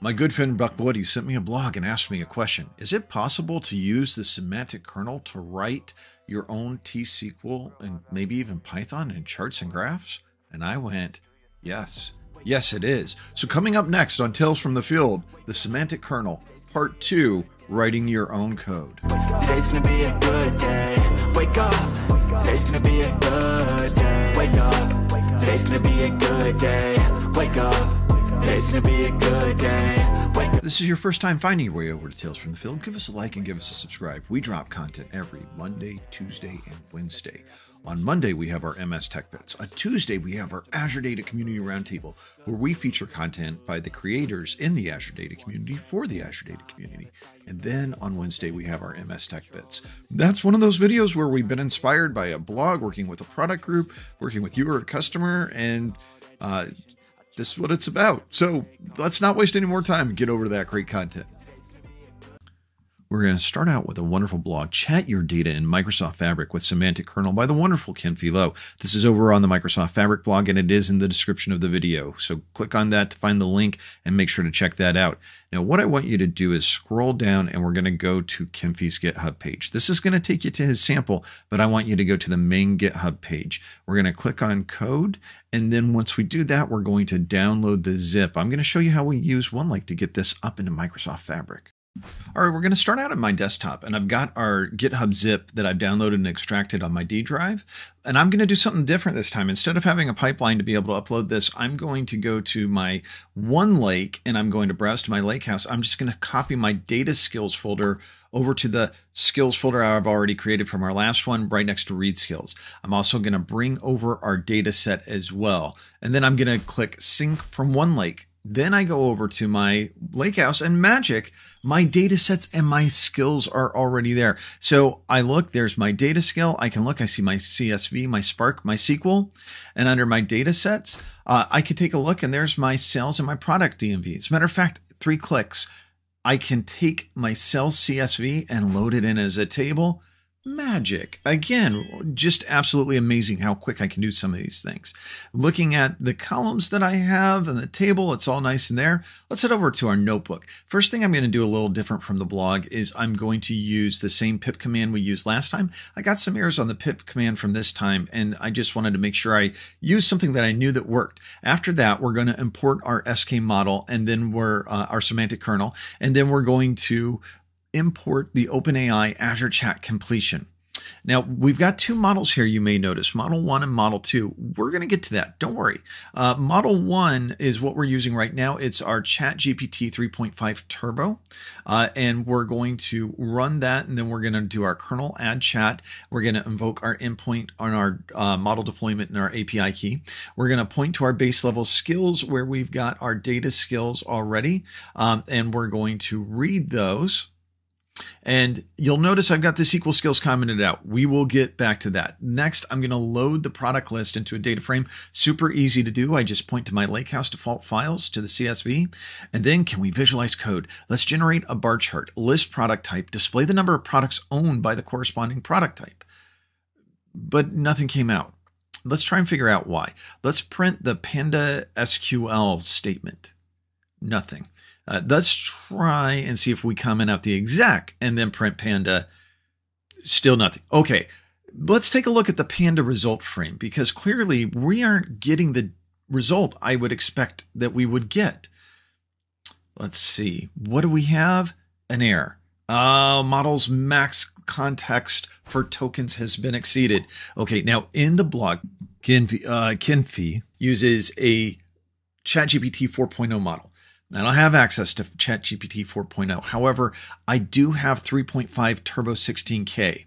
My good friend Buck Woody sent me a blog and asked me a question. Is it possible to use the semantic kernel to write your own T-SQL and maybe even Python and charts and graphs? And I went, yes. Yes, it is. So coming up next on Tales from the Field, the semantic kernel, part two, writing your own code. Today's gonna be a good day. Wake up. Today's gonna be a good day. Wake up. Today's gonna be a good day. Wake up. Today's gonna be a good day. Wake up. This is your first time finding your way over to Tales from the Field. Give us a like and give us a subscribe. We drop content every Monday, Tuesday, and Wednesday. On Monday, we have our MS Tech Bits. On Tuesday, we have our Azure Data Community Roundtable, where we feature content by the creators in the Azure Data community for the Azure Data community. And then on Wednesday, we have our MS Tech Bits. That's one of those videos where we've been inspired by a blog, working with a product group, working with you or a customer, and uh, this is what it's about. So let's not waste any more time get over to that great content. We're going to start out with a wonderful blog, Chat Your Data in Microsoft Fabric with Semantic Kernel by the wonderful Kinfey Lo. This is over on the Microsoft Fabric blog and it is in the description of the video. So click on that to find the link and make sure to check that out. Now, what I want you to do is scroll down and we're going to go to Kinfey's GitHub page. This is going to take you to his sample, but I want you to go to the main GitHub page. We're going to click on code. And then once we do that, we're going to download the zip. I'm going to show you how we use OneLake to get this up into Microsoft Fabric. All right, we're going to start out at my desktop, and I've got our GitHub zip that I've downloaded and extracted on my D drive. And I'm going to do something different this time. Instead of having a pipeline to be able to upload this, I'm going to go to my OneLake and I'm going to browse to my Lakehouse. I'm just going to copy my data skills folder over to the skills folder I've already created from our last one right next to read skills. I'm also going to bring over our data set as well. And then I'm going to click sync from OneLake then I go over to my lakehouse and magic, my data sets and my skills are already there. So I look, there's my data skill. I can look, I see my CSV, my Spark, my SQL. And under my data sets, uh, I can take a look and there's my sales and my product DMV. As a matter of fact, three clicks, I can take my sales CSV and load it in as a table magic. Again, just absolutely amazing how quick I can do some of these things. Looking at the columns that I have and the table, it's all nice in there. Let's head over to our notebook. First thing I'm going to do a little different from the blog is I'm going to use the same pip command we used last time. I got some errors on the pip command from this time, and I just wanted to make sure I used something that I knew that worked. After that, we're going to import our SK model and then we're uh, our semantic kernel, and then we're going to import the OpenAI Azure Chat completion. Now, we've got two models here you may notice, Model 1 and Model 2. We're going to get to that. Don't worry. Uh, model 1 is what we're using right now. It's our Chat GPT 3.5 Turbo. Uh, and we're going to run that, and then we're going to do our kernel add chat. We're going to invoke our endpoint on our uh, model deployment and our API key. We're going to point to our base level skills where we've got our data skills already. Um, and we're going to read those and you'll notice I've got the SQL skills commented out. We will get back to that. Next, I'm going to load the product list into a data frame. Super easy to do. I just point to my Lakehouse default files to the CSV. And then can we visualize code? Let's generate a bar chart, list product type, display the number of products owned by the corresponding product type. But nothing came out. Let's try and figure out why. Let's print the Panda SQL statement. Nothing. Uh, let's try and see if we comment out the exec and then print panda. Still nothing. Okay, let's take a look at the panda result frame because clearly we aren't getting the result I would expect that we would get. Let's see. What do we have? An error. Uh, model's max context for tokens has been exceeded. Okay, now in the blog, Kinfey, uh, Kinfey uses a ChatGPT 4.0 model. I don't have access to ChatGPT 4.0. However, I do have 3.5 Turbo 16K.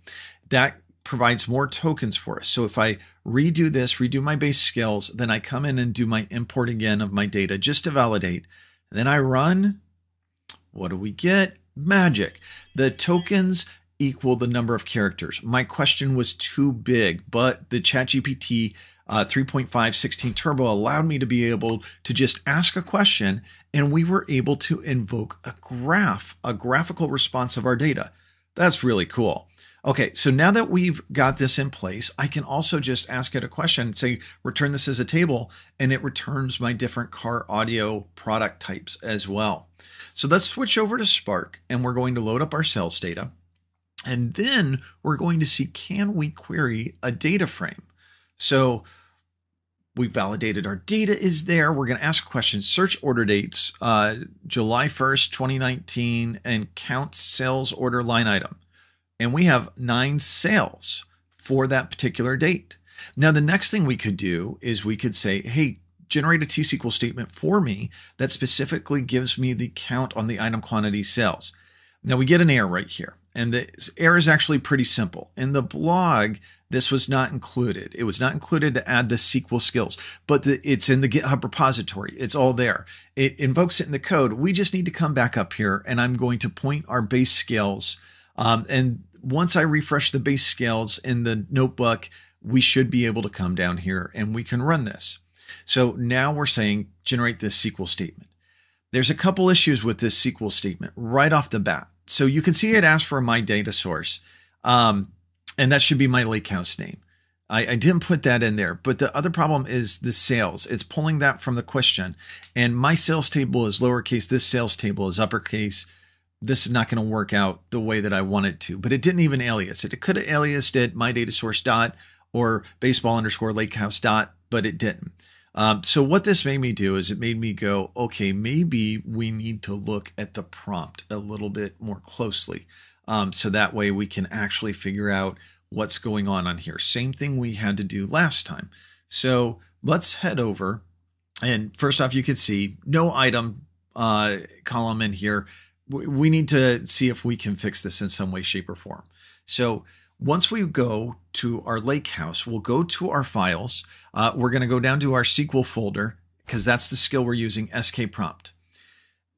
That provides more tokens for us. So if I redo this, redo my base skills, then I come in and do my import again of my data just to validate. Then I run. What do we get? Magic. The tokens equal the number of characters. My question was too big, but the ChatGPT uh, 3.5 16 Turbo allowed me to be able to just ask a question and we were able to invoke a graph, a graphical response of our data. That's really cool. Okay, so now that we've got this in place, I can also just ask it a question and say, return this as a table, and it returns my different car audio product types as well. So let's switch over to Spark, and we're going to load up our sales data. And then we're going to see, can we query a data frame? So we validated our data is there. We're going to ask questions. search order dates, uh, July 1st, 2019, and count sales order line item and we have nine sales for that particular date. Now, the next thing we could do is we could say, hey, generate a T-SQL statement for me that specifically gives me the count on the item quantity sales. Now we get an error right here. And the error is actually pretty simple. In the blog, this was not included. It was not included to add the SQL skills, but the, it's in the GitHub repository. It's all there. It invokes it in the code. We just need to come back up here and I'm going to point our base skills um, and once I refresh the base skills in the notebook, we should be able to come down here and we can run this. So now we're saying generate this SQL statement. There's a couple issues with this SQL statement right off the bat. So you can see it asks for my data source, um, and that should be my lakehouse name. I, I, didn't put that in there, but the other problem is the sales. It's pulling that from the question, and my sales table is lowercase. This sales table is uppercase this is not going to work out the way that I want it to. But it didn't even alias it. It could have aliased it my data source dot or baseball underscore lake house dot, but it didn't. Um, so what this made me do is it made me go, okay, maybe we need to look at the prompt a little bit more closely. Um, so that way we can actually figure out what's going on on here. Same thing we had to do last time. So let's head over. And first off, you can see no item uh, column in here we need to see if we can fix this in some way, shape, or form. So once we go to our lake house, we'll go to our files. Uh, we're going to go down to our SQL folder because that's the skill we're using, SK prompt.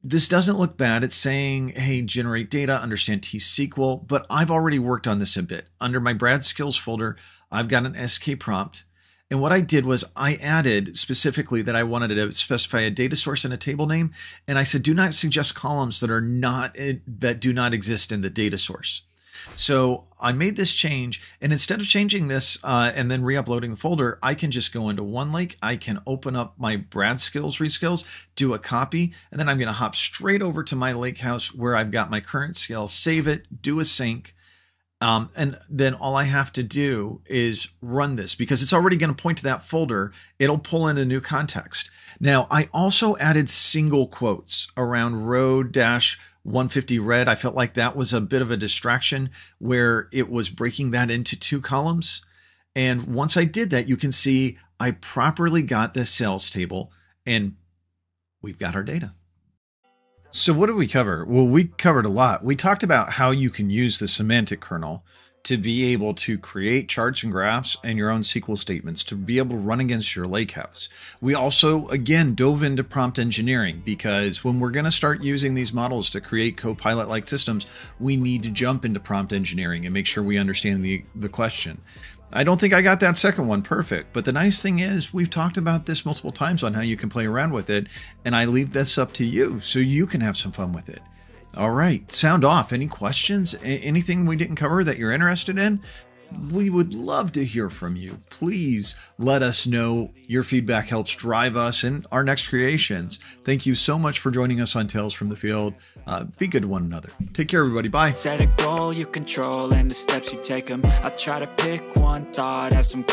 This doesn't look bad. It's saying, hey, generate data, understand T-SQL, but I've already worked on this a bit. Under my Brad skills folder, I've got an SK prompt. And what I did was I added specifically that I wanted to specify a data source and a table name. And I said, do not suggest columns that are not, that do not exist in the data source. So I made this change, and instead of changing this uh, and then re-uploading the folder, I can just go into OneLake. I can open up my Brad Skills Reskills, do a copy, and then I'm going to hop straight over to my Lakehouse where I've got my current skill, save it, do a sync, um, and then all I have to do is run this because it's already going to point to that folder. It'll pull in a new context. Now, I also added single quotes around row dash 150 red. I felt like that was a bit of a distraction where it was breaking that into two columns. And once I did that, you can see I properly got the sales table and we've got our data. So, what did we cover? Well, we covered a lot. We talked about how you can use the semantic kernel to be able to create charts and graphs and your own SQL statements to be able to run against your lakehouse. We also, again, dove into prompt engineering because when we're going to start using these models to create Copilot like systems, we need to jump into prompt engineering and make sure we understand the, the question. I don't think I got that second one perfect, but the nice thing is we've talked about this multiple times on how you can play around with it, and I leave this up to you so you can have some fun with it. All right, sound off. Any questions? anything we didn't cover that you're interested in? we would love to hear from you. Please let us know. Your feedback helps drive us in our next creations. Thank you so much for joining us on Tales from the Field. Uh, be good to one another. Take care, everybody. Bye. Set a goal you control and the steps you take them. I try to pick one thought, have some